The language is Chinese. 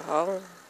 好。